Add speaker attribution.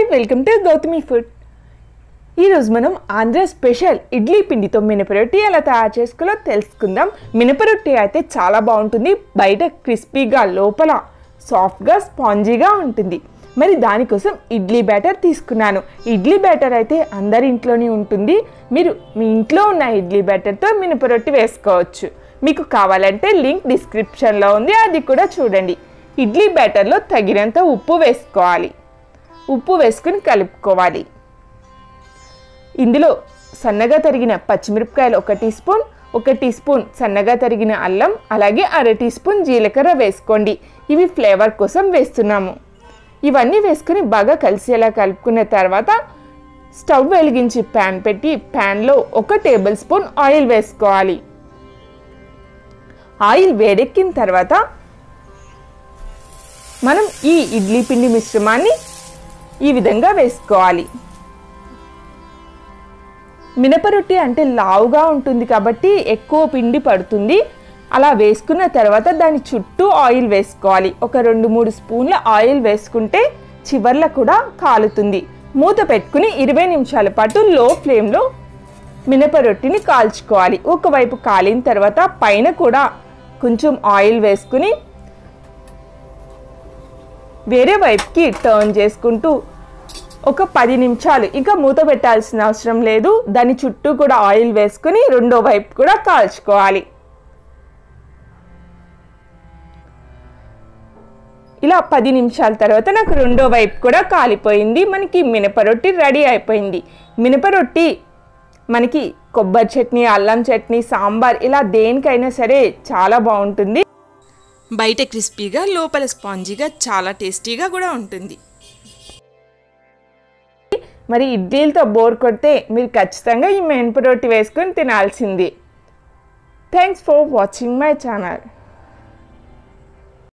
Speaker 1: Hi welcome to Gautami food. ఈరోజు మనం Andhra special idli పిండితో మినపరొట్టి ఎలా తయారు చేసుకోలో తెలుసుకుందాం. మినపరొట్టి అయితే చాలా బాగుంటుంది బయట క్రిస్పీగా లోపల సాఫ్ట్గా స్పాంజీగా ఉంటుంది. మరి దానికోసం ఇడ్లీ బ్యాటర్ తీసుకున్నాను. ఇడ్లీ బ్యాటర్ అయితే అందరి ఇంట్లోనే ఉంటుంది. మీరు మీ ఇంట్లో ఉన్న ఇడ్లీ బ్యాటర్తో మినపరొట్టి వేసుకోవచ్చు. మీకు కావాలంటే లింక్ డిస్క్రిప్షన్లో ఉంది అది కూడా చూడండి. ఇడ్లీ బ్యాటర్లో తగినంత ఉప్పు వేసుకోవాలి. ఉప్పు వేసుకుని కలుపుకోవాలి. ఇందులో సన్నగా తరిగిన పచ్చిమిరపకాయలు ఒక టీ స్పూన్ ఒక టీ స్పూన్ సన్నగా తరిగిన అల్లం అలాగే అర టీ స్పూన్ జీలకర్ర వేసుకోండి. ఇవి ఫ్లేవర్ కోసం వేస్తున్నాము. ఇవన్నీ వేసుకుని బాగా కలిసేలా కలుపుకున్న తర్వాత స్టవ్ వెలిగించి ప్యాన్ పెట్టి ప్యాన్లో ఒక టేబుల్ స్పూన్ ఆయిల్ వేసుకోవాలి. ఆయిల్ వేడెక్కిన తర్వాత మనం ఈ ఇడ్లీ పిండి మిశ్రమాన్ని ఈ విధంగా వేసుకోవాలి. మినపరొట్టి అంటే లావుగా ఉంటుంది కాబట్టి ఎక్కువ పిండి పడుతుంది. అలా వేసుకున్న తర్వాత దాని చుట్టూ ఆయిల్ వేసుకోవాలి. ఒక రెండు మూడు స్పూన్ల ఆయిల్ వేసుకుంటే చివర్ల కూడా కాలుతుంది. మూత పెట్టుకుని ఇరవై నిమిషాల పాటు లో ఫ్లేమ్లో మినపరొట్టిని కాల్చుకోవాలి. ఒకవైపు కాలిన తర్వాత పైన కూడా కొంచెం ఆయిల్ వేసుకుని వేరే వైపుకి టర్న్ చేసుకుంటూ ఒక పది నిమిషాలు. ఇంకా మూత పెట్టాల్సిన అవసరం లేదు. దాని చుట్టూ కూడా ఆయిల్ వేసుకుని రెండో వైపు కూడా కాల్చుకోవాలి. ఇలా పది నిమిషాల తర్వాత నాకు రెండో వైపు కూడా కాలిపోయింది. మనకి మినపరొట్టి రెడీ అయిపోయింది. మినపరొట్టి మనకి కొబ్బరి చట్నీ అల్లం చట్నీ సాంబార్ ఇలా దేనికైనా సరే చాలా బాగుంటుంది.
Speaker 2: బయట క్రిస్పీగా లోపల స్పాంజీగా చాలా టేస్టీగా కూడా ఉంటుంది.
Speaker 1: మరి ఇడ్లీలతో బోర్ కొడితే మీరు ఖచ్చితంగా ఈ మినపరొట్టి వేసుకొని తినాల్సింది. Thanks for watching my channel